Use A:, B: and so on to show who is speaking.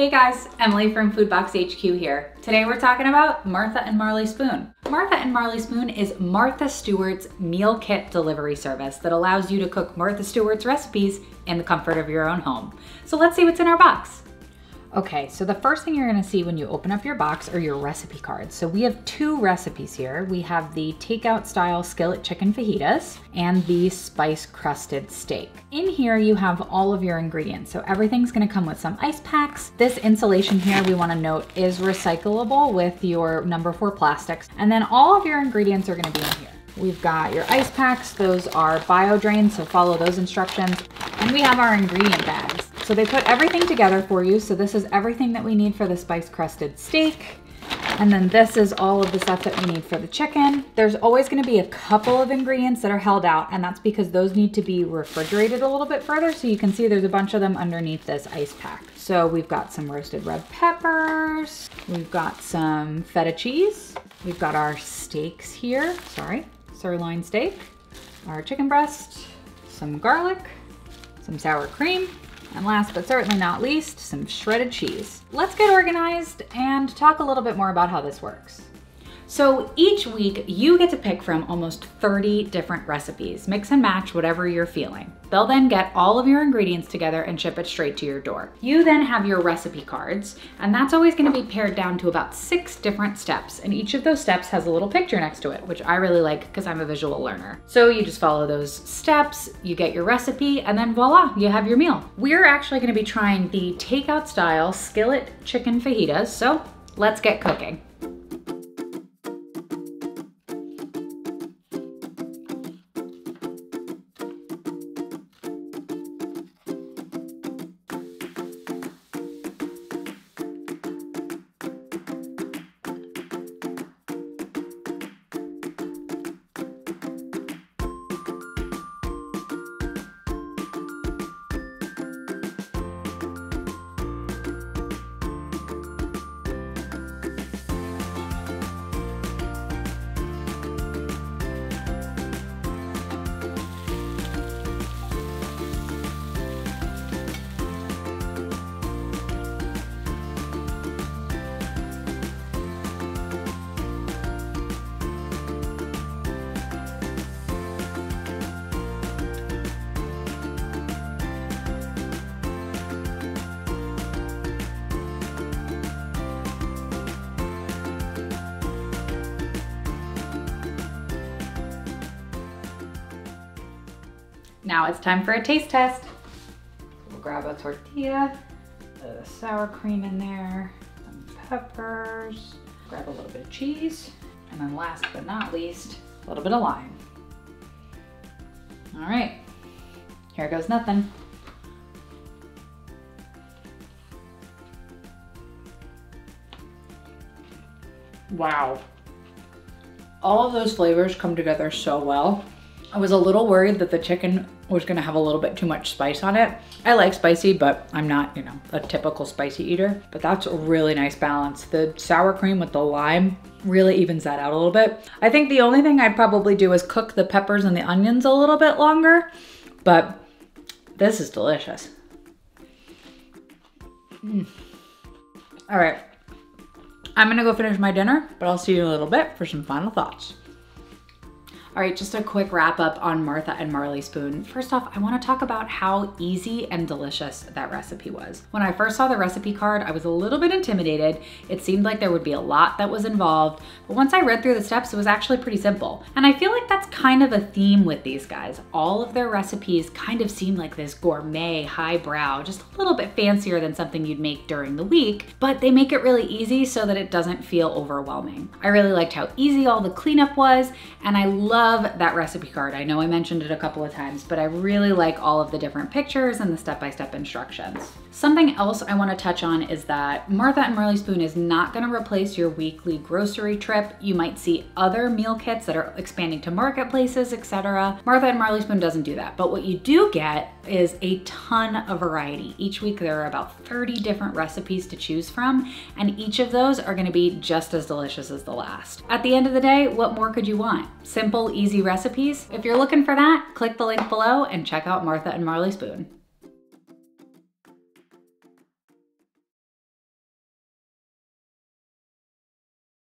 A: Hey guys, Emily from Foodbox HQ here. Today we're talking about Martha and Marley Spoon. Martha and Marley Spoon is Martha Stewart's meal kit delivery service that allows you to cook Martha Stewart's recipes in the comfort of your own home. So let's see what's in our box. Okay, so the first thing you're gonna see when you open up your box are your recipe cards. So we have two recipes here. We have the takeout style skillet chicken fajitas and the spice crusted steak. In here you have all of your ingredients. So everything's gonna come with some ice packs. This insulation here we wanna note is recyclable with your number four plastics. And then all of your ingredients are gonna be in here. We've got your ice packs. Those are bio drains, so follow those instructions. And we have our ingredient bags. So they put everything together for you. So this is everything that we need for the spice crusted steak. And then this is all of the stuff that we need for the chicken. There's always gonna be a couple of ingredients that are held out and that's because those need to be refrigerated a little bit further. So you can see there's a bunch of them underneath this ice pack. So we've got some roasted red peppers. We've got some feta cheese. We've got our steaks here, sorry, sirloin steak, our chicken breast, some garlic, some sour cream, and last but certainly not least, some shredded cheese. Let's get organized and talk a little bit more about how this works. So each week you get to pick from almost 30 different recipes, mix and match whatever you're feeling. They'll then get all of your ingredients together and ship it straight to your door. You then have your recipe cards, and that's always gonna be pared down to about six different steps. And each of those steps has a little picture next to it, which I really like because I'm a visual learner. So you just follow those steps, you get your recipe, and then voila, you have your meal. We're actually gonna be trying the takeout style skillet chicken fajitas, so let's get cooking. Now it's time for a taste test. We'll grab a tortilla, a sour cream in there, some peppers, grab a little bit of cheese, and then last but not least, a little bit of lime. All right, here goes nothing. Wow. All of those flavors come together so well. I was a little worried that the chicken was gonna have a little bit too much spice on it. I like spicy, but I'm not, you know, a typical spicy eater, but that's a really nice balance. The sour cream with the lime really evens that out a little bit. I think the only thing I'd probably do is cook the peppers and the onions a little bit longer, but this is delicious. Mm. All right, I'm gonna go finish my dinner, but I'll see you in a little bit for some final thoughts. All right, just a quick wrap up on Martha and Marley Spoon. First off, I wanna talk about how easy and delicious that recipe was. When I first saw the recipe card, I was a little bit intimidated. It seemed like there would be a lot that was involved, but once I read through the steps, it was actually pretty simple. And I feel like that's kind of a theme with these guys. All of their recipes kind of seem like this gourmet, highbrow, just a little bit fancier than something you'd make during the week, but they make it really easy so that it doesn't feel overwhelming. I really liked how easy all the cleanup was, and I love love that recipe card. I know I mentioned it a couple of times, but I really like all of the different pictures and the step-by-step -step instructions. Something else I wanna touch on is that Martha and Marley Spoon is not gonna replace your weekly grocery trip. You might see other meal kits that are expanding to marketplaces, etc. Martha and Marley Spoon doesn't do that, but what you do get is a ton of variety. Each week there are about 30 different recipes to choose from, and each of those are gonna be just as delicious as the last. At the end of the day, what more could you want? Easy recipes? If you're looking for that, click the link below and check out Martha and Marley Spoon.